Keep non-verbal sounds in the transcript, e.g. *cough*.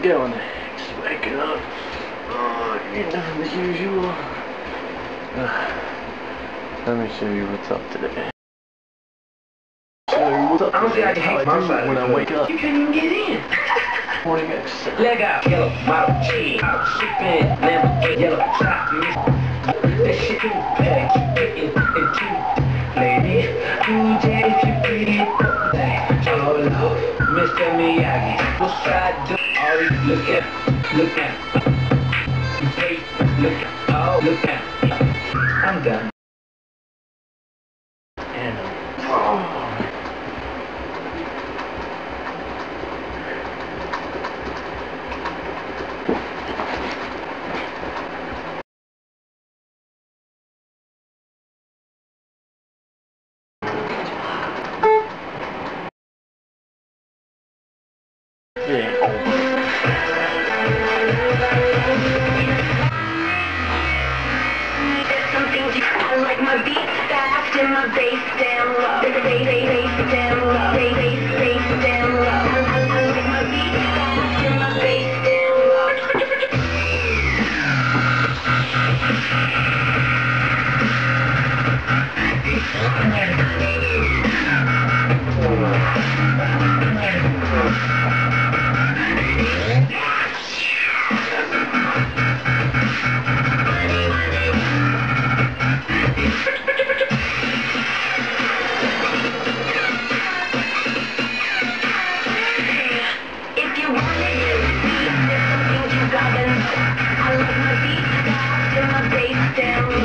I'm going. Just waking up. Oh, you're know, the usual. Uh, let me show you what's up today. Show you what's up I don't think I can hang my when I wake up. You can't even get in. *laughs* Morning exercise. Leg out, yellow, model G. Out, shipping, never get yellow, top, miss. That shit too bad, keep getting it too. Lady, ooh, Jay, if you beat it, like, oh, love, Mr. Miyagi, what's I do? All look at, look at, hey, look at, oh, look at. I'm done. And, oh. Yeah, and my bass down low. Bass, down low. Down my bass down low.